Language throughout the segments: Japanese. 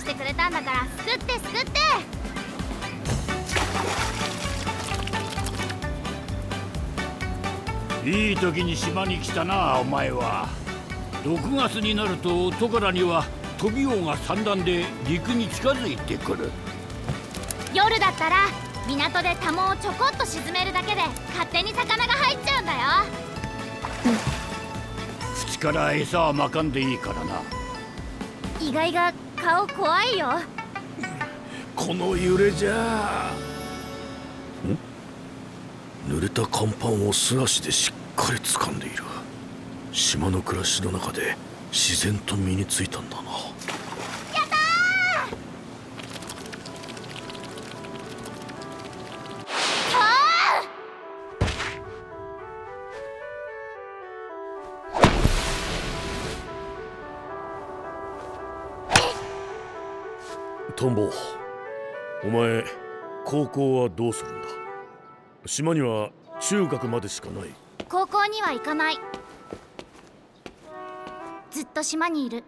してくれたんだからすくってすくって。いい時に島に来たなお前は。6月になるとトカラには飛び王が産卵で陸に近づいてくる。夜だったら港でタモをちょこっと沈めるだけで勝手に魚が入っちゃうんだよ。口から餌はまかんでいいからな。意外が顔怖いよ。この揺れじゃ。濡れた甲板を素足でしっかり掴んでいる。島の暮らしの中で自然と身についたんだな。トンボ。お前高校はどうするんだ？島には中学までしかない。高校には行かない。ずっと島にいる。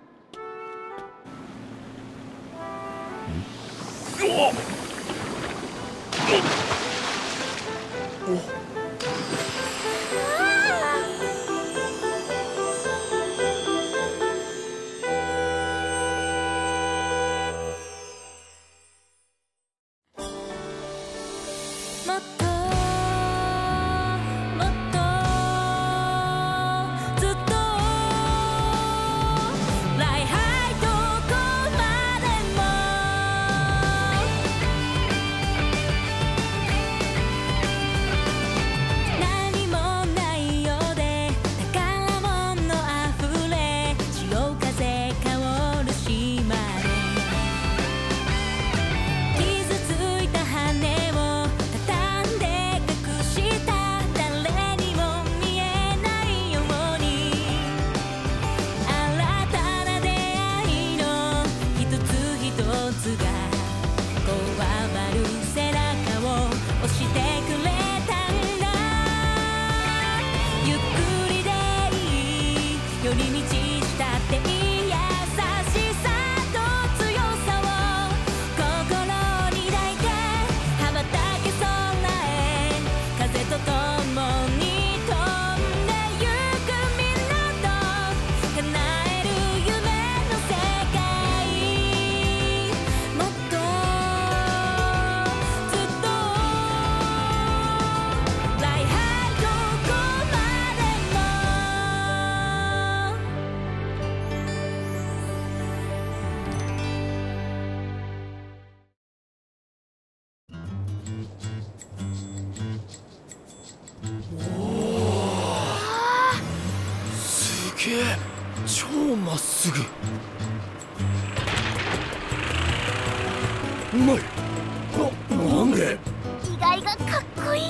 もっすぐ。うまい。ななんで？意外がかっこいい。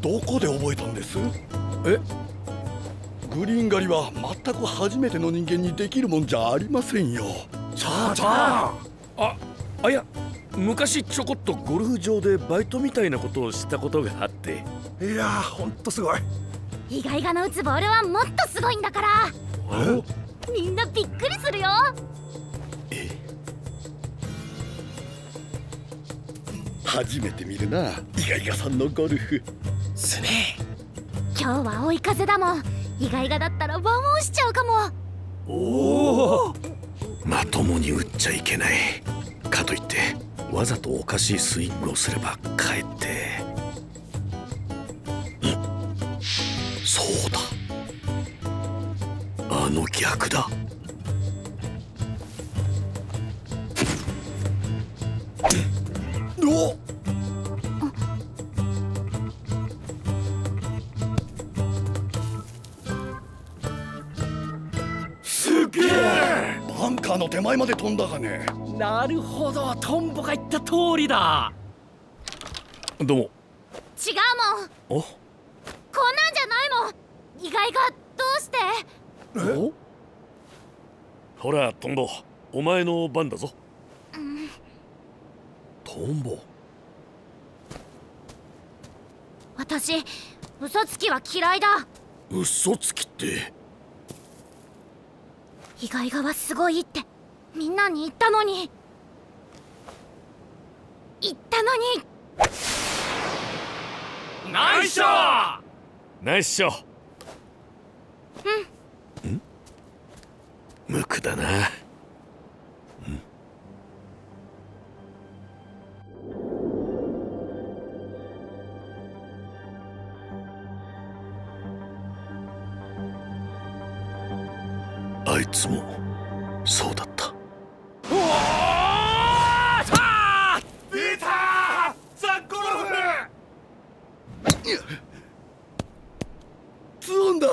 どこで覚えたんです？え？グリーン狩りは全く初めての人間にできるもんじゃありませんよ。ちゃあちゃあああいや昔ちょこっとゴルフ場でバイトみたいなことをしたことがあって。いやーほんとすごい意外がの打つボールはもっとすごいんだから。みんなびっくりするよ。初めて見るなイガイガさんのゴルフ。すね。今日は追い風だもん。意外がだったらワンオンしちゃうかも。おおまともに打っちゃいけない。かといってわざとおかしいスイングをすればかえっての逆だ。おっ。すげえ。バンカーの手前まで飛んだかね。なるほど。トンボが言った通りだ。どうも。違うもん。お？こんなんじゃないもん。意外がどうして？おほらトンボ。お前の番だぞ。トンボ？私嘘つきは嫌いだ。嘘つきって？意外がはすごいって。みんなに言ったのに。言ったのに。ナイスショナイスショうんん無垢だな。あいつもそうだった出たザッコロフツオンだ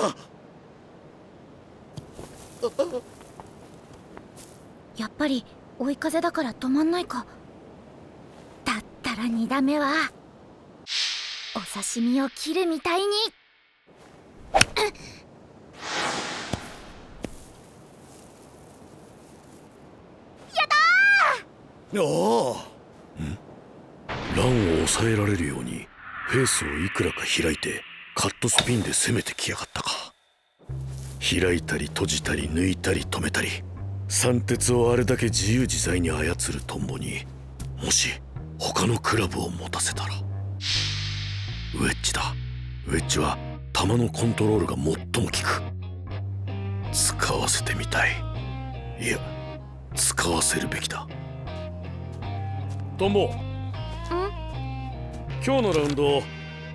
やっぱり追い風だから止まんないか。だったら2打目はお刺身を切るみたいに。ああ。ランを抑えられるようにフェースをいくらか開いてカットスピンで攻めてきやがったか。開いたり閉じたり抜いたり止めたり。三鉄をあれだけ自由自在に操るトンボにもし他のクラブを持たせたら。ウェッジだ。ウェッジは球のコントロールが最も効く。使わせてみたい。いや使わせるべきだ。トンボ。今日のラウンドウ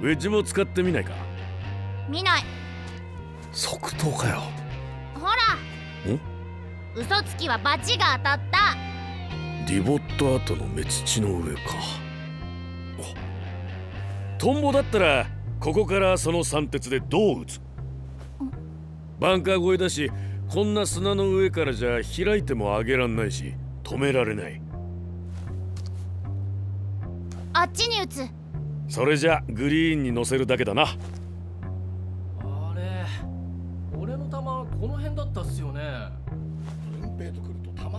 ェッジも使ってみないか？見ない。即答かよ。ほら嘘つきはバチが当たった。ディボット跡の目土の上か。トンボだったらここからその三鉄でどう打つ。バンカー越えだしこんな砂の上からじゃ開いても上げらんないし止められない。あっちに打つ。それじゃグリーンに乗せるだけだな。あれ俺の球この辺だったっすよね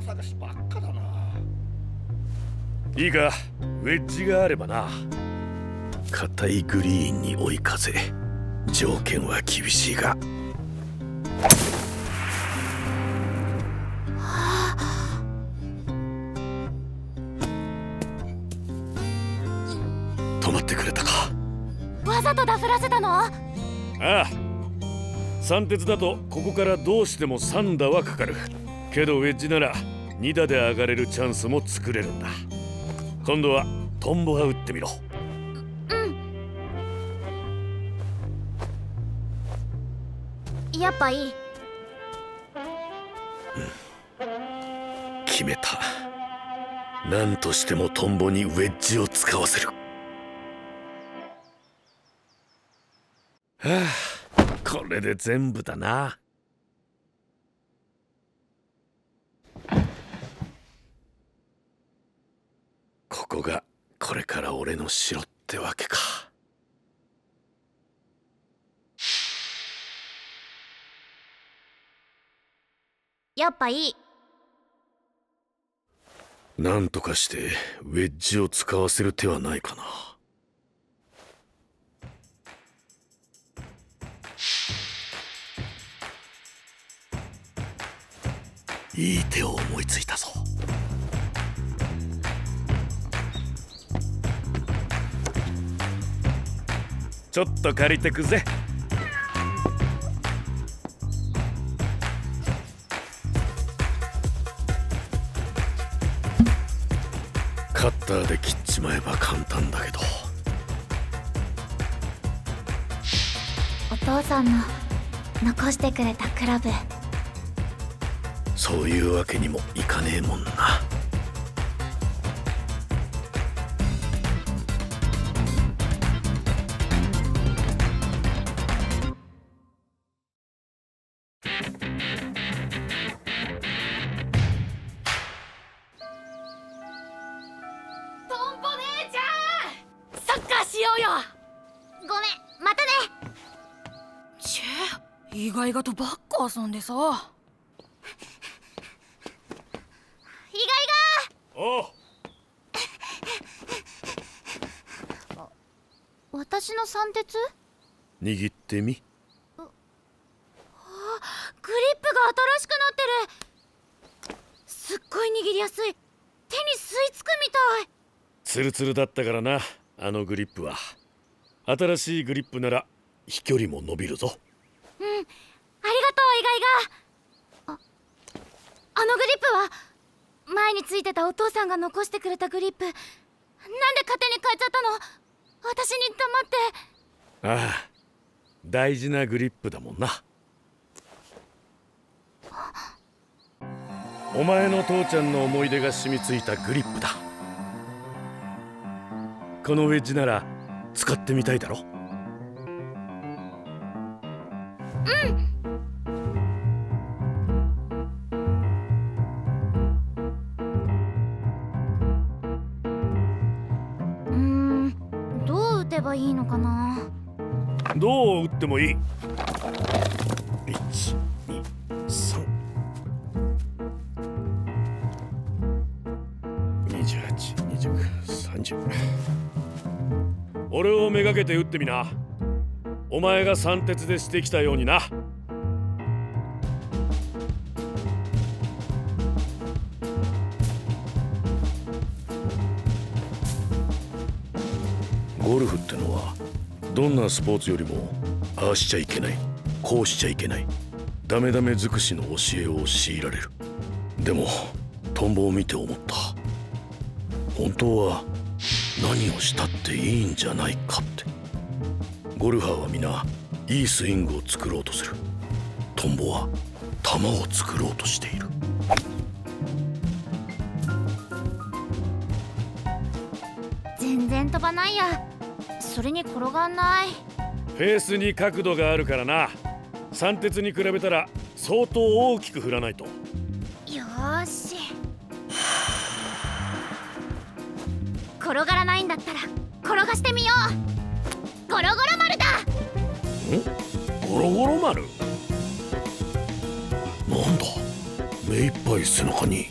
探しばっかだな。いいかウェッジがあればな。硬いグリーンに追い風。条件は厳しいが。止まってくれたか。わざとダフらせたの？ああ。三鉄だとここからどうしても3打はかかる。けどウェッジなら2打で上がれるチャンスも作れるんだ。今度はトンボが打ってみろ。やっぱいい。決めた。何としてもトンボにウェッジを使わせる。はあこれで全部だなここがこれから俺の城ってわけか。やっぱいい。なんとかしてウェッジを使わせる手はないかな。いい手を思いついたぞちょっと借りてくぜ。カッターで切っちまえば簡単だけど。お父さんの残してくれたクラブ。そういうわけにもいかねえもんなェ意外がとばっか遊んでさ。意おう。外が私の三鉄？握ってみ。グリップが新しくなってる。ごい握りやすい。手に吸い付くみたい。ツルツルだったからなあのグリップは。新しいグリップなら飛距離も伸びるぞ。うんありがとうイガイガ。あのグリップは前についてたお父さんが残してくれたグリップ。なんで勝手に変えちゃったの？私に黙って。ああ大事なグリップだもんな。お前の父ちゃんの思い出が染みついたグリップだ。このウェッジなら使ってみたいだろ。ってみな。お前が三鉄でしてきたようにな。ゴルフってのはどんなスポーツよりもああしちゃいけないこうしちゃいけないダメダメ尽くしの教えを強いられる。でもトンボを見て思った。本当は何をしたっていいんじゃないか。っゴルファーは皆いいスイングを作ろうとする。トンボは球を作ろうとしている。全然飛ばないや。それに転がんない。フェースに角度があるからな。三鉄に比べたら相当大きく振らないと。よーし。転がらないんだったら転がしてみようゴロゴロ丸だ。ゴロゴロ丸？なんだ？目いっぱい背中に。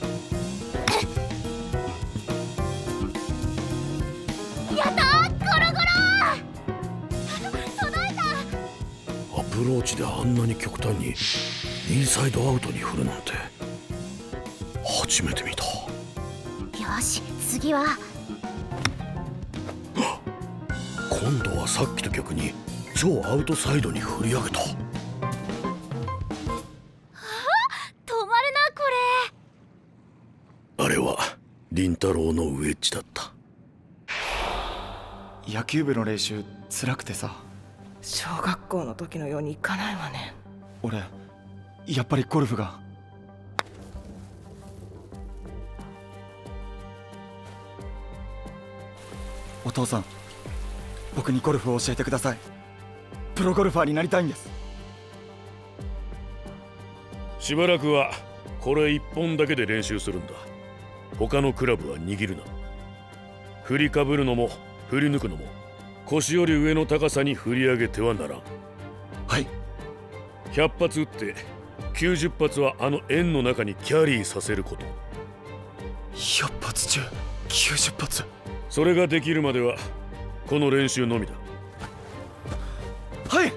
やったー！ゴロゴロ届いた。アプローチであんなに極端にインサイドアウトに振るなんて。初めて見た。よし次はさっきと逆に超アウトサイドに振り上げた。止まるなこあれは凛太郎のウェッジだった。野球部の練習辛くてさ。小学校の時のようにいかないわね。俺やっぱりゴルフが。お父さん僕にゴルフを教えてください。プロゴルファーになりたいんです。しばらくはこれ一本だけで練習するんだ。他のクラブは握るな。振りかぶるのも振り抜くのも腰より上の高さに振り上げてはならん。はい。100発撃って90発はあの円の中にキャリーさせること。100発中90発。それができるまではこの練習のみだ。はい。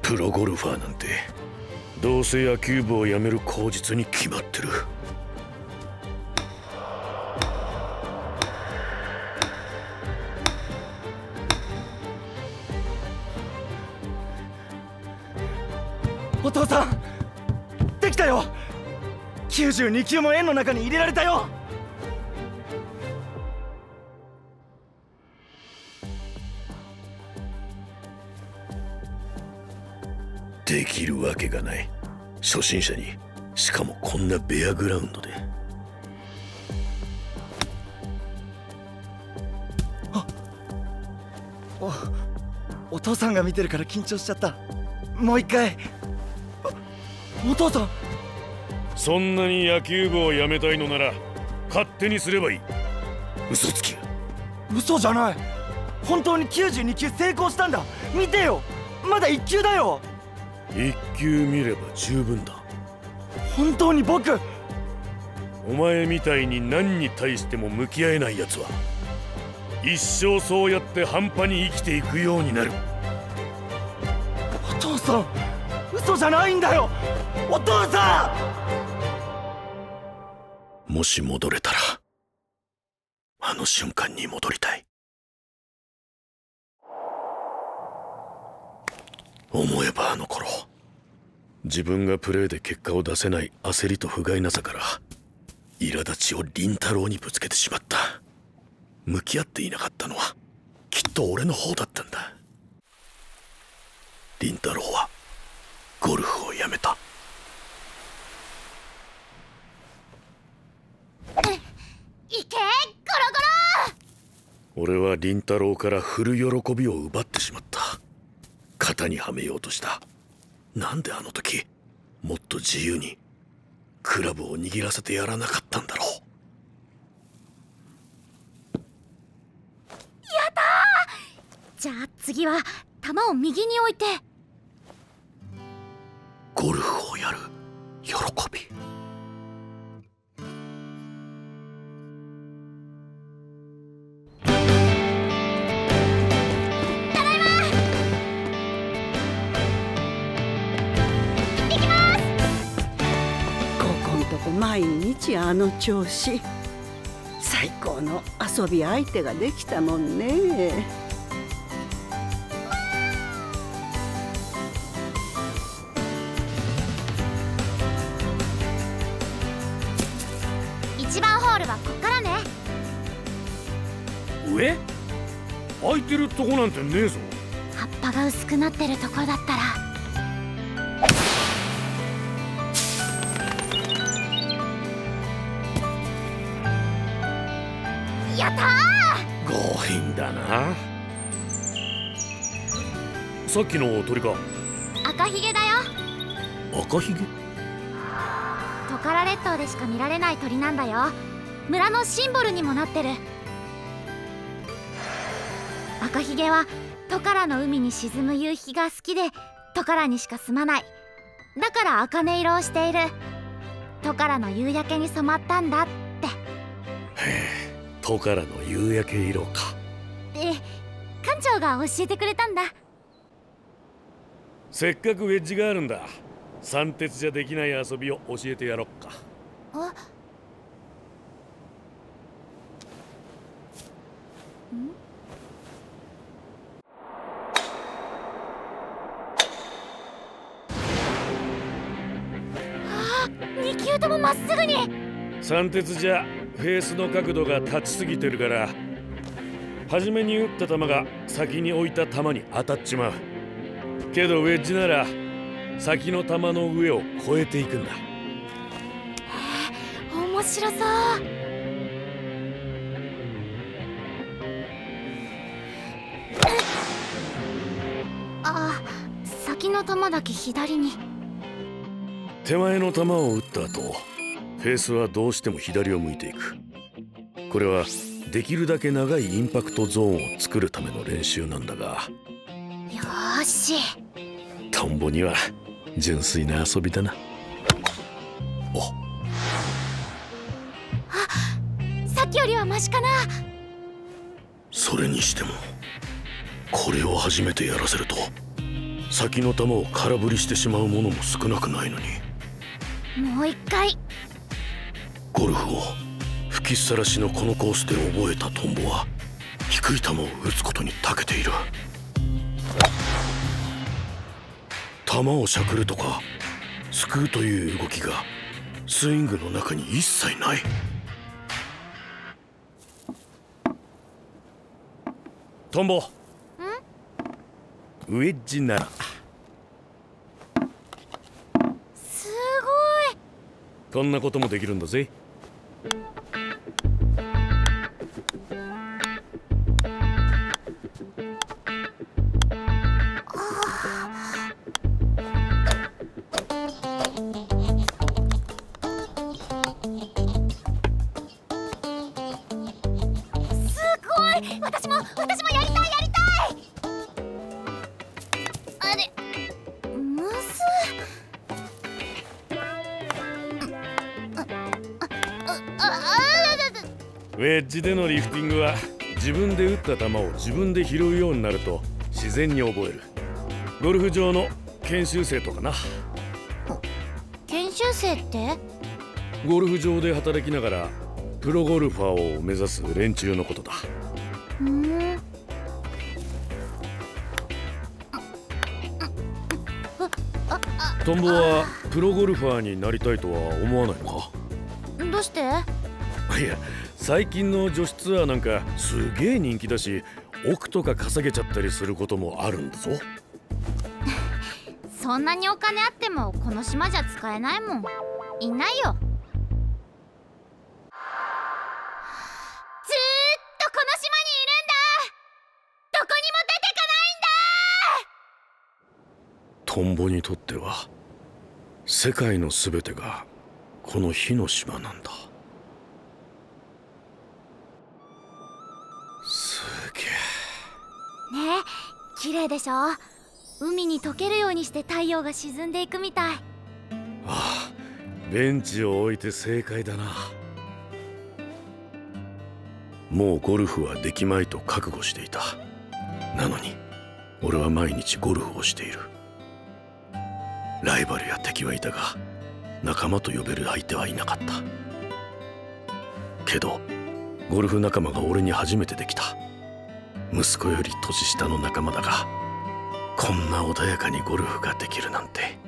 プロゴルファーなんてどうせ野球部を辞める口実に決まってる。お父さんできたよ。92球も円の中に入れられたよわけがない。初心者にしかもこんなベアグラウンドで。おお父さんが見てるから緊張しちゃった。もう一回。おお父さん。そんなに野球部を辞めたいのなら勝手にすればいい。嘘つき。嘘じゃない。本当に92球成功したんだ。見てよ。まだ1球だよ一球見れば十分だ。本当に僕！お前みたいに何に対しても向き合えない奴は一生そうやって半端に生きていくようになる。お父さん嘘じゃないんだよ！お父さん！もし戻れたらあの瞬間に戻りたい思えばあの頃自分がプレーで結果を出せない焦りと不甲斐なさから苛立ちを凛太郎にぶつけてしまった。向き合っていなかったのはきっと俺の方だったんだ。凛太郎はゴルフをやめた。いけゴロ俺は凛太郎から振る喜びを奪ってしまった型にはめようとした。なんであの時もっと自由にクラブを握らせてやらなかったんだろう。やったじゃあ次は球を右に置いて。あの調子。最高の遊び相手ができたもんね。1番ホールはこっからね。上？空いてるとこなんてねえぞ。葉っぱが薄くなってるところだったらだな。さっきの鳥か。ー赤ひげだよ。赤ひげ？トカラ列島でしか見られない鳥なんだよ。村のシンボルにもなってる。赤ひげはトカラの海に沈む夕日が好きでトカラにしか住まない。だから茜色をしている。トカラの夕焼けに染まったんだって。トカラの夕焼け色かが教えてくれたんだ。せっかくウェッジがあるんだ。三鉄じゃできない遊びを教えてやろっか。あ。あ2球ともまっすぐに。三鉄じゃフェースの角度が立ちすぎてるから初めに打った球が先に置いた球に当たっちまう。けどウェッジなら先の球の上を越えていくんだ。面白そう。あ先の球だけ左に。手前の球を打った後フェースはどうしても左を向いていく。これはできるだけ長いインパクトゾーンを作るための練習なんだが。よーし。トンボには純粋な遊びだな。さっきよりはマシかな。それにしてもこれを初めてやらせると先の球を空振りしてしまうものも少なくないのに。もう一回。ゴルフを吹きさらしのこのコースで覚えたトンボは低い球を打つことに長けている。球をしゃくるとかすくうという動きがスイングの中に一切ない。トンボ。ウェッジなら。すごい。こんなこともできるんだぜェッジでのリフティングは自分で打った球を自分で拾うようになると自然に覚える。ゴルフ場の研修生とかな。研修生って？ゴルフ場で働きながらプロゴルファーを目指す連中のことだ。ふんトンボはプロゴルファーになりたいとは思わないのか？どうして？いや最近の女子ツアーなんかすげえ人気だし億とか稼げちゃったりすることもあるんだぞ。そんなにお金あってもこの島じゃ使えないもん。いないよ。ずーっとこの島にいるんだ。どこにも出てかトンボにとっては世界の全てがこの火の島なんだ綺麗でしょ？海に溶けるようにして太陽が沈んでいくみたい。ああベンチを置いて正解だな。もうゴルフはできまいと覚悟していた。なのに俺は毎日ゴルフをしている。ライバルや敵はいたが仲間と呼べる相手はいなかった。けどゴルフ仲間が俺に初めてできた。息子より年下の仲間だがこんな穏やかにゴルフができるなんて。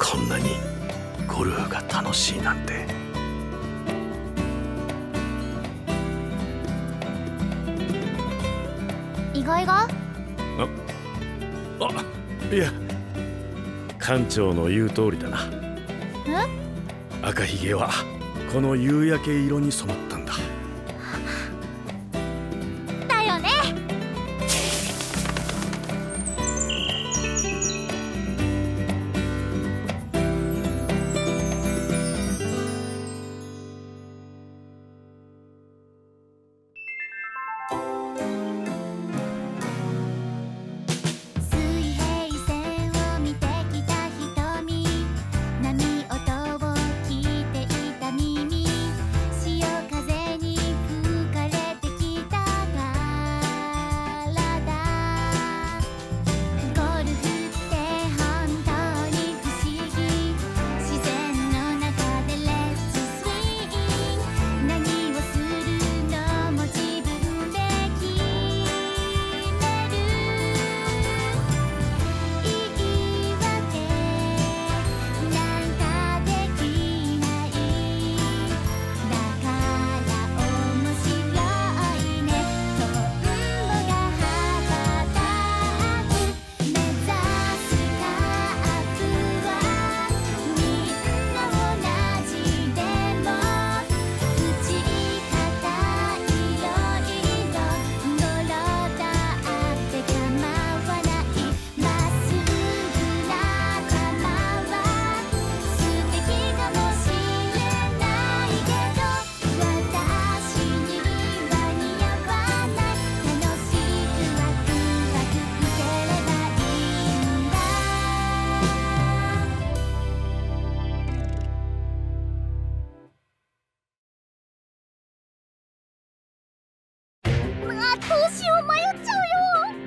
こんなにゴルフが楽しいなんて。意外が？あいや館長の言う通りだな。え？赤ひげはこの夕焼け色に染まった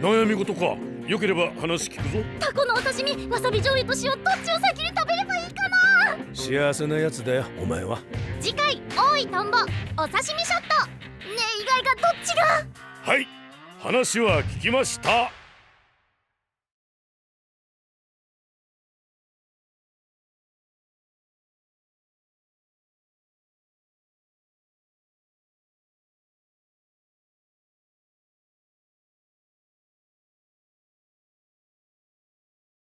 悩み事か。よければ話聞くぞ。タコのお刺身わさび醤油と塩どっちを先に食べればいいかな。幸せなやつだよお前は。次回大井トンボお刺身ショット。ねえ意外がどっちが？はい。話は聞きました